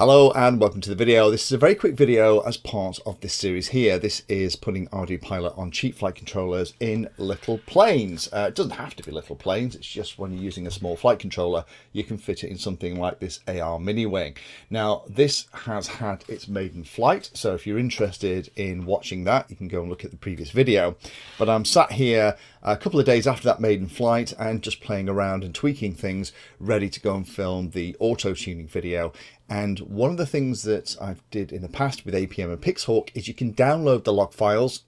Hello and welcome to the video. This is a very quick video as part of this series here. This is putting ArduPilot on cheap flight controllers in little planes. Uh, it doesn't have to be little planes, it's just when you're using a small flight controller, you can fit it in something like this AR Mini Wing. Now, this has had its maiden flight, so if you're interested in watching that, you can go and look at the previous video. But I'm sat here a couple of days after that maiden flight and just playing around and tweaking things, ready to go and film the auto tuning video and one of the things that I did in the past with APM and Pixhawk is you can download the log files.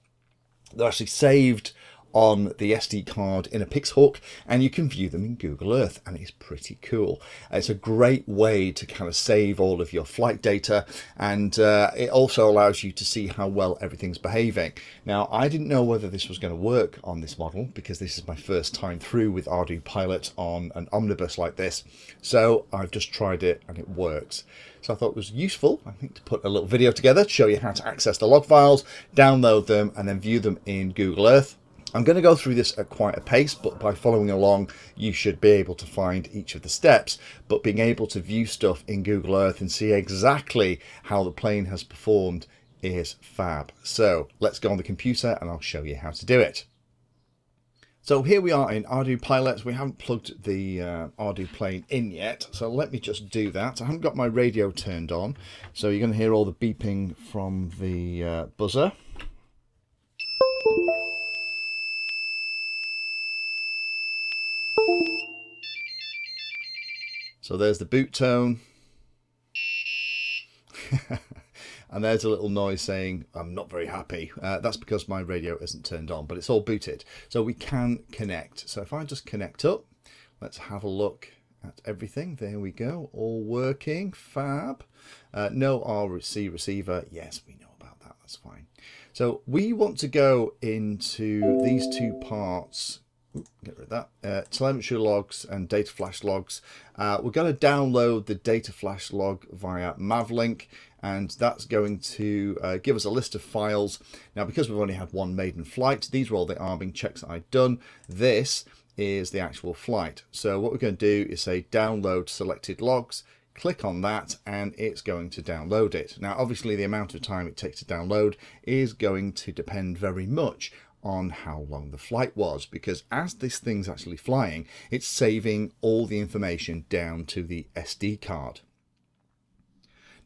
They're actually saved on the SD card in a Pixhawk and you can view them in Google Earth and it's pretty cool. It's a great way to kind of save all of your flight data and uh, it also allows you to see how well everything's behaving. Now I didn't know whether this was going to work on this model because this is my first time through with ArduPilot on an omnibus like this so I've just tried it and it works. So I thought it was useful, I think, to put a little video together to show you how to access the log files, download them, and then view them in Google Earth. I'm going to go through this at quite a pace, but by following along, you should be able to find each of the steps. But being able to view stuff in Google Earth and see exactly how the plane has performed is fab. So let's go on the computer and I'll show you how to do it. So here we are in ArduPilot. We haven't plugged the uh, ArduPlane in yet, so let me just do that. I haven't got my radio turned on, so you're going to hear all the beeping from the uh, buzzer. So there's the boot tone. and there's a little noise saying I'm not very happy. Uh, that's because my radio isn't turned on, but it's all booted. So we can connect. So if I just connect up, let's have a look at everything. There we go, all working, fab. Uh, no RC receiver, yes, we know about that, that's fine. So we want to go into these two parts get rid of that. Uh, telemetry logs and data flash logs. Uh, we're going to download the data flash log via Mavlink and that's going to uh, give us a list of files. Now, because we've only had one maiden flight, these were all the arming checks I'd done. This is the actual flight. So what we're going to do is say download selected logs, click on that and it's going to download it. Now obviously the amount of time it takes to download is going to depend very much on how long the flight was because as this thing's actually flying it's saving all the information down to the SD card.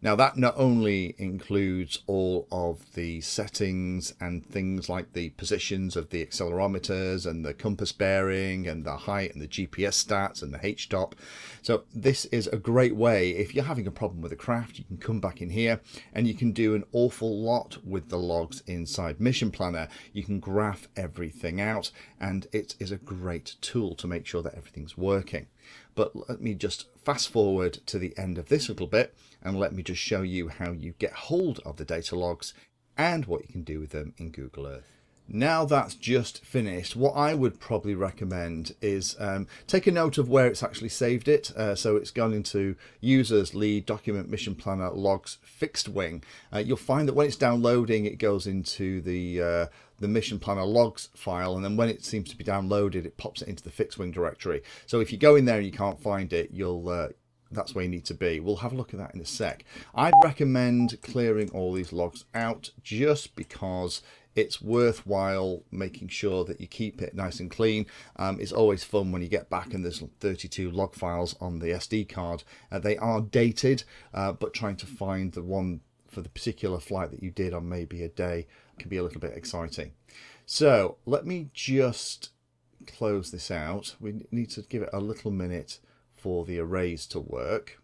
Now that not only includes all of the settings and things like the positions of the accelerometers and the compass bearing and the height and the GPS stats and the HDOP. So this is a great way, if you're having a problem with a craft, you can come back in here and you can do an awful lot with the logs inside Mission Planner. You can graph everything out and it is a great tool to make sure that everything's working. But let me just fast forward to the end of this little bit and let me just show you how you get hold of the data logs and what you can do with them in Google Earth. Now that's just finished, what I would probably recommend is um, take a note of where it's actually saved it. Uh, so it's gone into users, lead, document, mission planner, logs, fixed wing. Uh, you'll find that when it's downloading, it goes into the uh, the mission planner logs file and then when it seems to be downloaded it pops it into the fixed wing directory so if you go in there and you can't find it you'll uh, that's where you need to be. We'll have a look at that in a sec. I'd recommend clearing all these logs out just because it's worthwhile making sure that you keep it nice and clean. Um, it's always fun when you get back and there's 32 log files on the SD card. Uh, they are dated, uh, but trying to find the one for the particular flight that you did on maybe a day can be a little bit exciting. So let me just close this out. We need to give it a little minute for the arrays to work.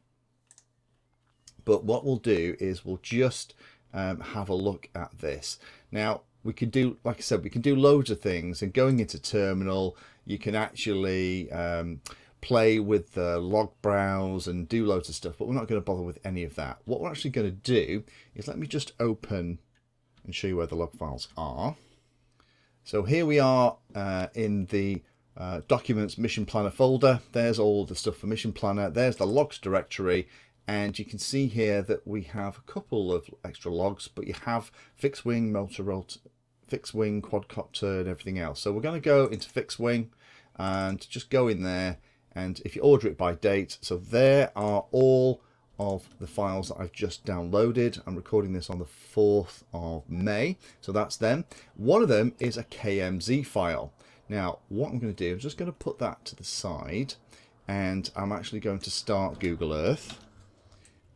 But what we'll do is we'll just um, have a look at this. Now, we can do, like I said, we can do loads of things. And going into terminal, you can actually um, play with the log browse and do loads of stuff, but we're not going to bother with any of that. What we're actually going to do is let me just open and show you where the log files are. So here we are uh, in the uh, documents mission planner folder. There's all the stuff for mission planner. There's the logs directory. And you can see here that we have a couple of extra logs but you have fixed wing motor fixed wing quadcopter and everything else. So we're going to go into fixed wing and just go in there. And if you order it by date so there are all of the files that I've just downloaded. I'm recording this on the 4th of May, so that's them. One of them is a KMZ file. Now, what I'm going to do, I'm just going to put that to the side, and I'm actually going to start Google Earth.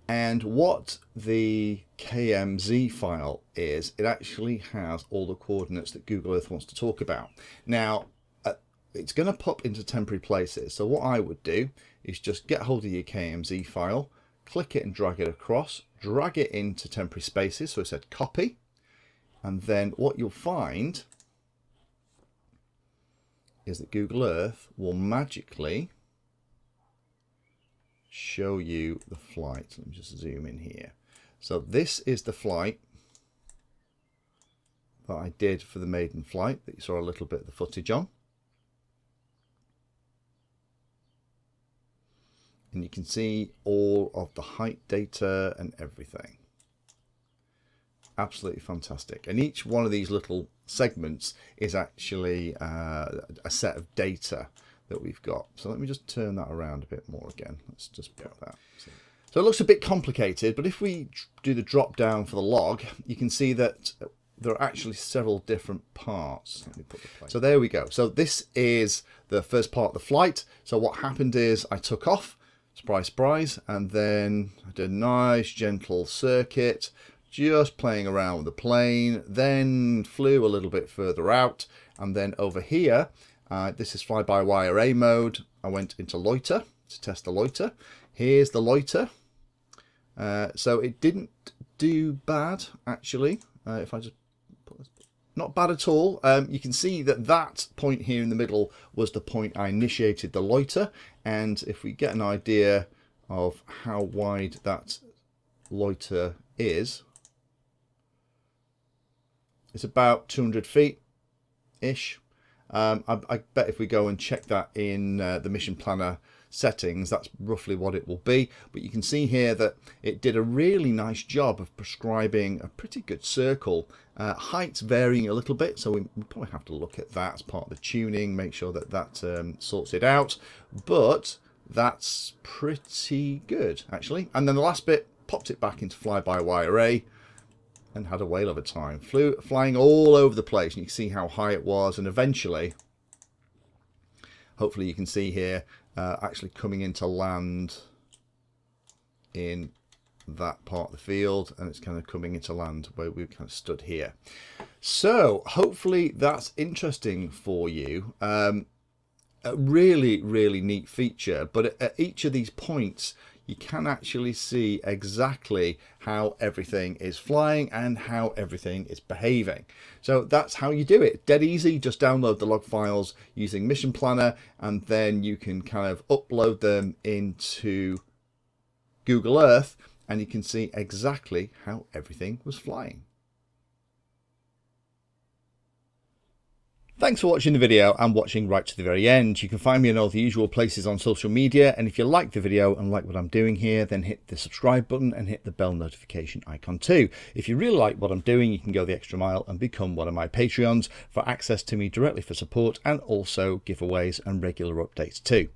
And what the KMZ file is, it actually has all the coordinates that Google Earth wants to talk about. Now, uh, it's going to pop into temporary places. So what I would do is just get hold of your KMZ file, click it and drag it across, drag it into temporary spaces. So I said copy. And then what you'll find is that Google Earth will magically show you the flight. Let me just zoom in here. So this is the flight that I did for the maiden flight that you saw a little bit of the footage on. And you can see all of the height data and everything. Absolutely fantastic. And each one of these little segments is actually uh, a set of data that we've got. So let me just turn that around a bit more again. Let's just put that. So it looks a bit complicated, but if we do the drop down for the log, you can see that there are actually several different parts. Let me put the so there we go. So this is the first part of the flight. So what happened is I took off, surprise, surprise, and then I did a nice gentle circuit, just playing around with the plane, then flew a little bit further out, and then over here, uh, this is fly-by-wire A mode. I went into loiter to test the loiter. Here's the loiter. Uh, so it didn't do bad, actually. Uh, if I just not bad at all. Um, you can see that that point here in the middle was the point I initiated the loiter. And if we get an idea of how wide that loiter is, it's about 200 feet ish. Um, I, I, bet if we go and check that in uh, the mission planner settings, that's roughly what it will be. But you can see here that it did a really nice job of prescribing a pretty good circle. Uh, heights varying a little bit, so we, probably have to look at that as part of the tuning, make sure that that um, sorts it out. But that's pretty good, actually. And then the last bit, popped it back into fly-by-wire A and had a whale of a time. Flew, flying all over the place, and you can see how high it was, and eventually, hopefully you can see here, uh, actually coming into land in that part of the field and it's kind of coming into land where we've kind of stood here so hopefully that's interesting for you um, a really really neat feature but at, at each of these points you can actually see exactly how everything is flying and how everything is behaving. So that's how you do it. Dead easy, just download the log files using Mission Planner and then you can kind of upload them into Google Earth and you can see exactly how everything was flying. Thanks for watching the video and watching right to the very end. You can find me in all the usual places on social media and if you like the video and like what I'm doing here then hit the subscribe button and hit the bell notification icon too. If you really like what I'm doing you can go the extra mile and become one of my Patreons for access to me directly for support and also giveaways and regular updates too.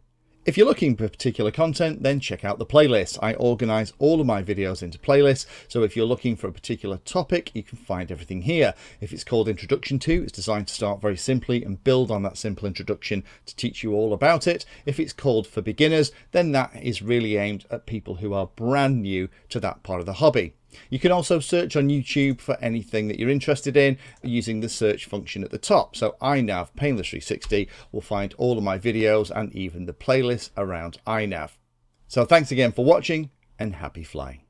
If you're looking for particular content, then check out the playlist. I organize all of my videos into playlists, so if you're looking for a particular topic, you can find everything here. If it's called Introduction to, it's designed to start very simply and build on that simple introduction to teach you all about it. If it's called For Beginners, then that is really aimed at people who are brand new to that part of the hobby. You can also search on YouTube for anything that you're interested in using the search function at the top. So iNav Painless 360 will find all of my videos and even the playlist around iNav. So thanks again for watching and happy flying.